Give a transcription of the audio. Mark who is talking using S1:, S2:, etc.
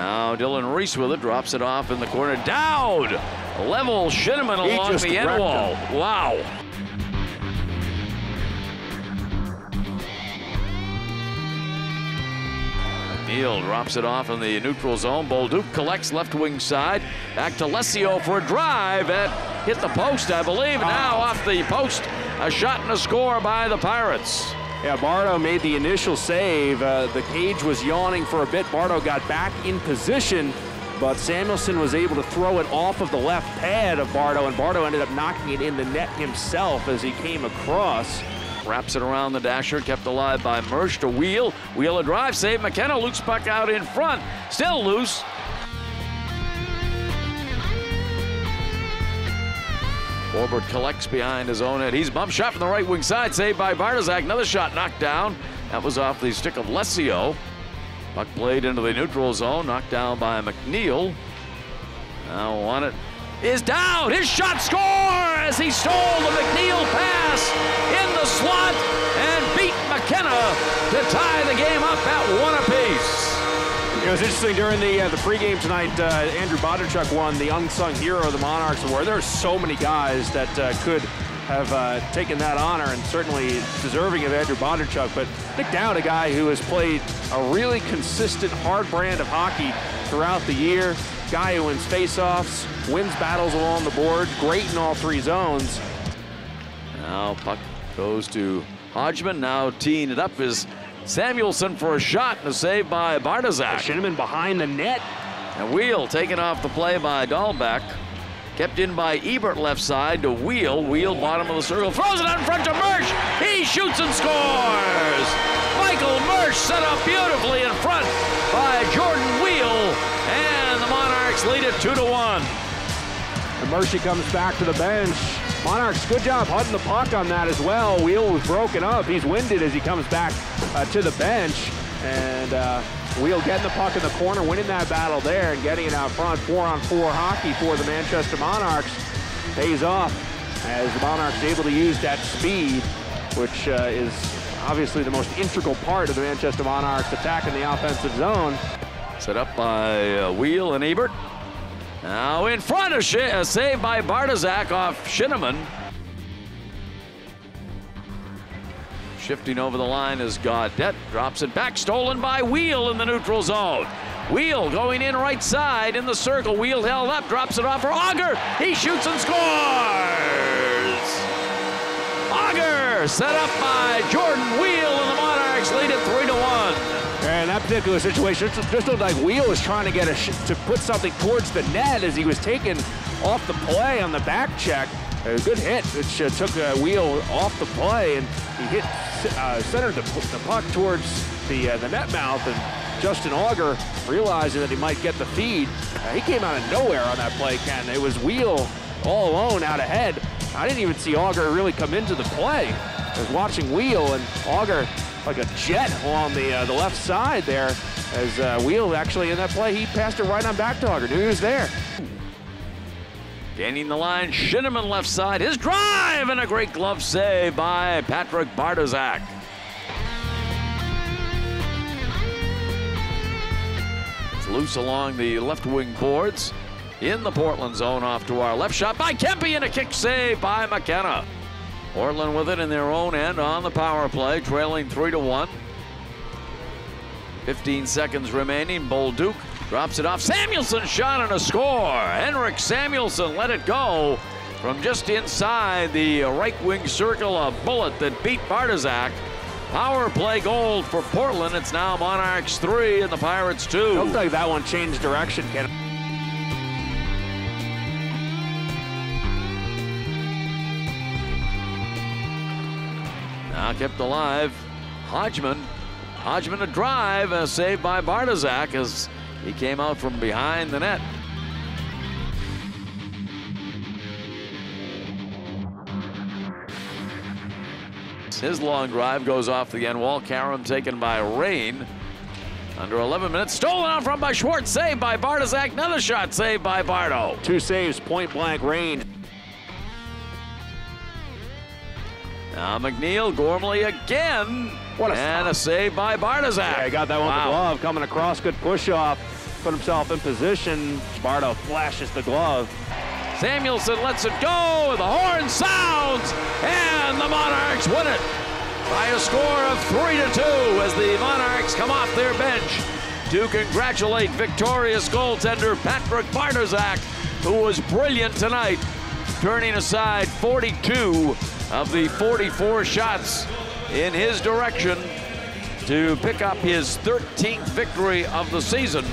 S1: Now Dylan Reese with it, drops it off in the corner. Dowd! Level
S2: Shinnimin
S1: along the end wall. Wow. Neal drops it off in the neutral zone. Bolduc collects left wing side. Back to Lessio for a drive that hit the post, I believe. Now off the post, a shot and a score by the Pirates.
S2: Yeah, Bardo made the initial save. Uh, the cage was yawning for a bit. Bardo got back in position, but Samuelsson was able to throw it off of the left pad of Bardo, and Bardo ended up knocking it in the net himself as he came across.
S1: Wraps it around the dasher, kept alive by Mersch to Weal. Weal a drive, save McKenna. Luke's puck out in front. Still loose. Forbort collects behind his own head. He's bumped shot from the right wing side, saved by Bartosak. Another shot knocked down. That was off the stick of Lessio. Puck played into the neutral zone, knocked down by McNeil. Now on it is down. His shot score as he stole the McNeil pass in the slot and beat McKenna to tie the game up at one apiece.
S2: It was interesting during the uh, the pregame tonight. Uh, Andrew Bodnarchuk won the unsung hero of the Monarchs Award. There are so many guys that uh, could have uh, taken that honor and certainly deserving of Andrew Bodnarchuk. But Nick Dowd, a guy who has played a really consistent, hard brand of hockey throughout the year. Guy who wins faceoffs, wins battles along the board, great in all three zones.
S1: Now puck goes to Hodgman. Now teeing it up is Samuelsson for a shot and a save by Bartosak.
S2: Shinnimin behind the net.
S1: And Weal taken off the play by Dahlbeck. Kept in by Ebert left side to Weal. Weal bottom of the circle. Throws it out in front to Mersch. He shoots and scores. Michael Mersch set up beautifully in front by Jordan Weal. And the Monarchs lead it two to one.
S2: And Mercy comes back to the bench. Monarchs, good job hunting the puck on that as well. Weal was broken up. He's winded as he comes back uh, to the bench. And uh, Weal getting the puck in the corner, winning that battle there and getting it out front. Four on four hockey for the Manchester Monarchs. Pays off as the Monarchs able to use that speed, which uh, is obviously the most integral part of the Manchester Monarchs attack in the offensive zone.
S1: Set up by uh, Weal and Ebert. Now in front of Shin, a save by Bartosak off Shinnimin. Shifting over the line is Gaudet, drops it back, stolen by Weal in the neutral zone. Weal going in right side in the circle. Weal held up, drops it off for Auger. He shoots and scores! Auger set up by Jordan Weal, and the Monarchs lead it 3 to
S2: 1 in that particular situation, it just looked like Weal was trying to get a to put something towards the net as he was taken off the play on the back check. A good hit, which uh, took a Weal off the play, and he hit uh, centered the, the puck towards the uh, the net mouth. And Justin Auger, realizing that he might get the feed, uh, he came out of nowhere on that play. Ken, it was Weal all alone out ahead. I didn't even see Auger really come into the play. I was watching Weal and Auger like a jet along the uh, the left side there. As uh, Weal actually in that play, he passed it right on back to Auger. Knew he was there.
S1: Gaining the line, Shinnimin left side. His drive and a great glove save by Patrik Bartosak. It's loose along the left wing boards. In the Portland zone off to our left shot by Kempe and a kick save by McKenna. Portland with it in their own end on the power play, trailing 3 to 1. 15 seconds remaining. Bolduc drops it off. Samuelsson shot and a score. Henrik Samuelsson let it go from just inside the right wing circle. A bullet that beat Bartosak. Power play goal for Portland. It's now Monarchs 3 and the Pirates 2.
S2: Looked like that one changed direction, Ken.
S1: Now kept alive. Hodgman. Hodgman a drive, uh, a save by Bartosak as he came out from behind the net. His long drive goes off the end wall. Karam taken by Rain. Under 11 minutes, stolen out from by Szwarz, saved by Bartosak. Another shot saved by Bardo.
S2: Two saves, point blank range.
S1: Now McNeil, Gormley again.
S2: What a
S1: and
S2: stop.
S1: a save by Bartosak.
S2: Yeah, he got that one with the glove coming across. Good push off. put himself in position. Sparta flashes the glove.
S1: Samuelsson lets it go. The horn sounds, and the Monarchs win it by a score of three to two as the Monarchs come off their bench to congratulate victorious goaltender Patrik Bartosak, who was brilliant tonight, turning aside 42 of the 44 shots in his direction to pick up his 13th victory of the season